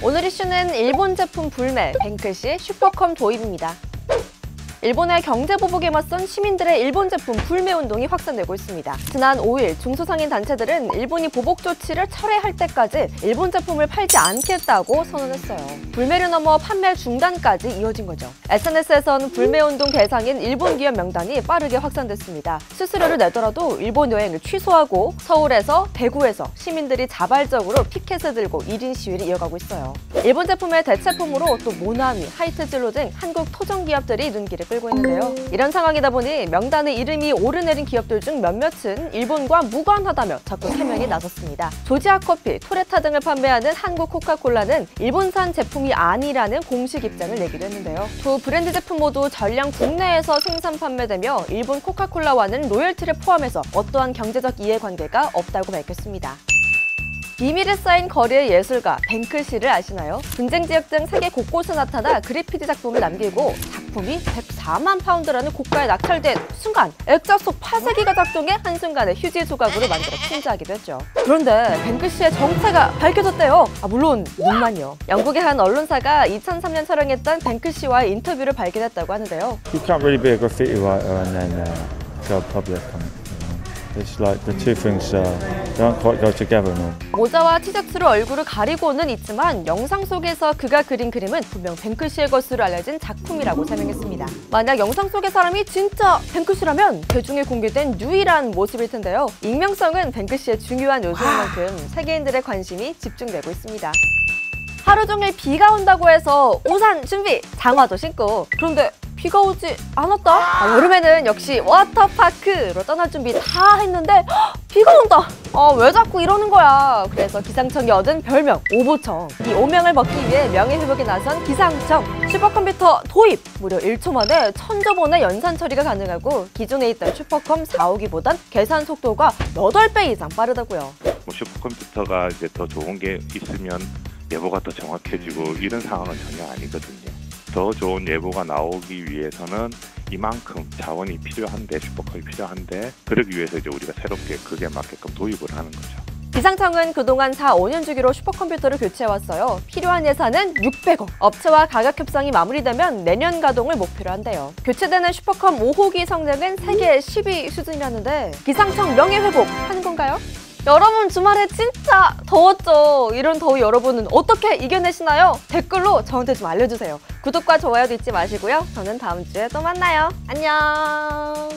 오늘 이슈는 일본 제품 불매, 뱅크시 슈퍼컴 도입입니다. 일본의 경제 보복에 맞선 시민들의 일본 제품 불매 운동이 확산되고 있습니다. 지난 5일 중소상인 단체들은 일본이 보복 조치를 철회할 때까지 일본 제품을 팔지 않겠다고 선언했어요. 불매를 넘어 판매 중단까지 이어진 거죠. SNS에선 불매 운동 대상인 일본 기업 명단이 빠르게 확산됐습니다. 수수료를 내더라도 일본 여행을 취소하고 서울에서 대구에서 시민들이 자발적으로 피켓을 들고 1인 시위를 이어가고 있어요. 일본 제품의 대체품으로 또 모나미, 하이트 진로 등 한국 토종 기업들이 눈길을 끌고 있는데요. 이런 상황이다 보니 명단에 이름이 오르내린 기업들 중 몇몇은 일본과 무관하다며 자꾸 해명에 나섰습니다. 조지아 커피, 토레타 등을 판매하는 한국 코카콜라는 일본산 제품이 아니라는 공식 입장을 내기도 했는데요. 두 브랜드 제품 모두 전량 국내에서 생산 판매되며 일본 코카콜라와는 로열티를 포함해서 어떠한 경제적 이해관계가 없다고 밝혔습니다. 비밀에 쌓인 거리의 예술가 뱅크시를 아시나요? 분쟁 지역 등 세계 곳곳에 나타나 그래피티 작품을 남기고 작품이 104만 파운드라는 고가에 낙찰된 순간 액자 속 파쇄기가 작동해 한순간에 휴지 조각으로 만들어 풍자하기도 했죠. 그런데 뱅크시의 정체가 밝혀졌대요. 아, 물론 눈만요. 영국의 한 언론사가 2003년 촬영했던 뱅크시와의 인터뷰를 발견했다고 하는데요. You can't really be a graffiti writer and then uh, go public It's like the two things uh, don't quite go together. No. 모자와 티셔츠로 얼굴을 가리고는 있지만 영상 속에서 그가 그린 그림은 분명 뱅크시의 것으로 알려진 작품이라고 설명했습니다. 만약 영상 속의 사람이 진짜 뱅크시라면 대중에 공개된 유일한 모습일 텐데요. 익명성은 뱅크시의 중요한 요소인 만큼 세계인들의 관심이 집중되고 있습니다. 하루 종일 비가 온다고 해서 우산 준비, 장화도 신고 그런데 비가 오지 않았다? 아, 여름에는 역시 워터파크로 떠날 준비 다 했는데 헉, 비가 온다! 아, 왜 자꾸 이러는 거야? 그래서 기상청이 얻은 별명 오보청 이 오명을 먹기 위해 명예회복에 나선 기상청 슈퍼컴퓨터 도입! 무려 1초 만에 천조 번의 연산 처리가 가능하고 기존에 있던 슈퍼컴 4, 5기보단 계산 속도가 8배 이상 빠르다고요 뭐 슈퍼컴퓨터가 이제 더 좋은 게 있으면 예보가 더 정확해지고 이런 상황은 전혀 아니거든요. 더 좋은 예보가 나오기 위해서는 이만큼 자원이 필요한데 슈퍼컴이 필요한데 그러기 위해서 이제 우리가 새롭게 그게 맞게끔 도입을 하는 거죠. 기상청은 그동안 4, 5년 주기로 슈퍼컴퓨터를 교체해왔어요. 필요한 예산은 600억. 업체와 가격 협상이 마무리되면 내년 가동을 목표로 한대요. 교체되는 슈퍼컴 5호기 성능은 세계 10위 수준이라는데 기상청 명예회복 하는 건가요? 여러분 주말에 진짜 더웠죠? 이런 더위 여러분은 어떻게 이겨내시나요? 댓글로 저한테 좀 알려주세요. 구독과 좋아요도 잊지 마시고요. 저는 다음 주에 또 만나요. 안녕.